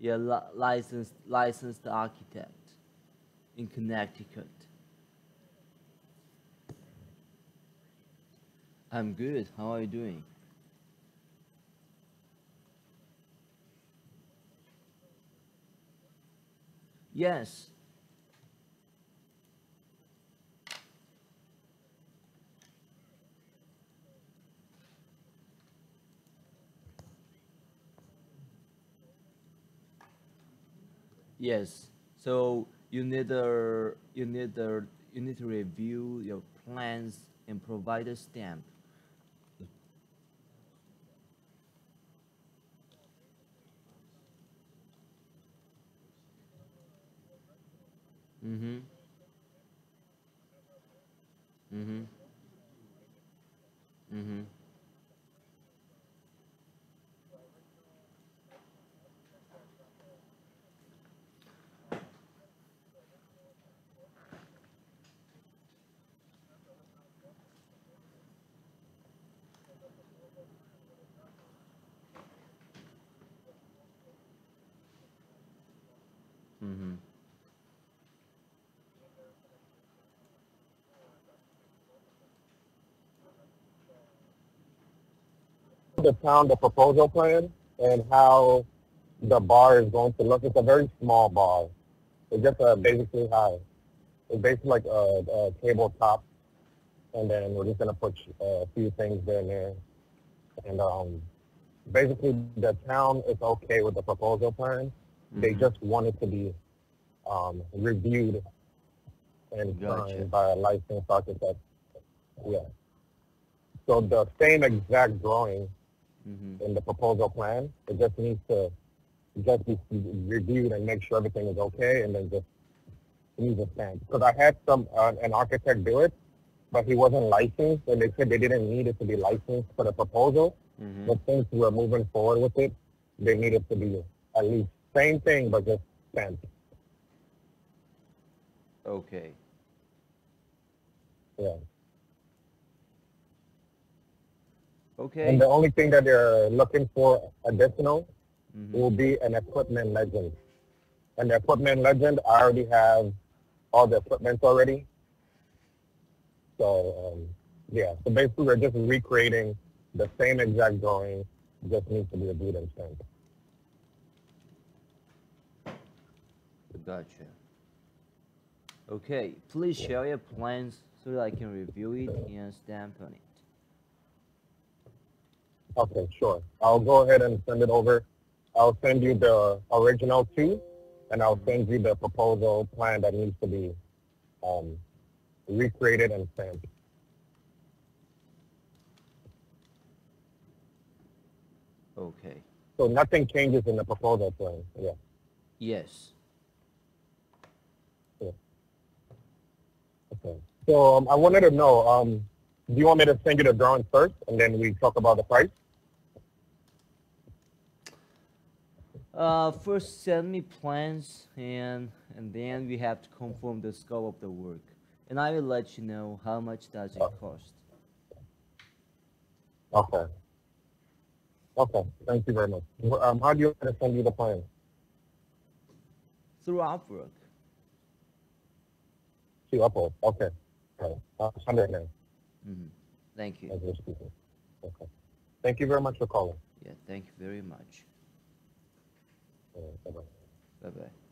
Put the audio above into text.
Yeah, li- licensed licensed architect in Connecticut. I'm good. How are you doing? Yes. Yes. So you need a you need a you need to review your plans and provide a stamp. Mm-hmm. Mm-hmm. the town the proposal plan and how the bar is going to look. It's a very small bar. It's just uh, basically high. It's basically like a, a tabletop, and then we're just gonna put uh, a few things there and there. And um, basically, the town is okay with the proposal plan. They Mhm. just want it to be um, reviewed and Gotcha. signed by a licensed architect. Yeah. So the same exact drawing Mm-hmm. in the proposal plan. It just needs to just be reviewed and make sure everything is okay, and then just use a stamp. Because I had some uh, an architect do it, but he wasn't licensed, and they said they didn't need it to be licensed for the proposal. Mm-hmm. But since we're moving forward with it, they need it to be at least same thing, but just stamped. Okay. Yeah. Okay. And the only thing that they're looking for additional Mhm. will be an equipment legend. And the equipment legend, I already have all the equipment already. So, um, yeah, so basically we're just recreating the same exact drawing, just needs to be a reviewed and stamped. Gotcha. Okay, please share your plans so that I can review it and stamp on it. Okay, sure. I'll go ahead and send it over. I'll send you the original too, and I'll send you the proposal plan that needs to be um, recreated and stamped. Okay. So nothing changes in the proposal plan, yeah. Yes. Okay. So um, I wanted to know, um, do you want me to send you the drawings first, and then we talk about the price? Uh, first send me plans and and then we have to confirm the scope of the work. And I will let you know how much does it Oh. cost. Okay. Okay, thank you very much. Um, how do you want to send you the plan? Through Upwork. To Upload, okay. Right. I'll send it now hmm Thank you. as we're speaking. Okay. Thank you very much for calling. Yeah, thank you very much. Bye-bye. Bye bye.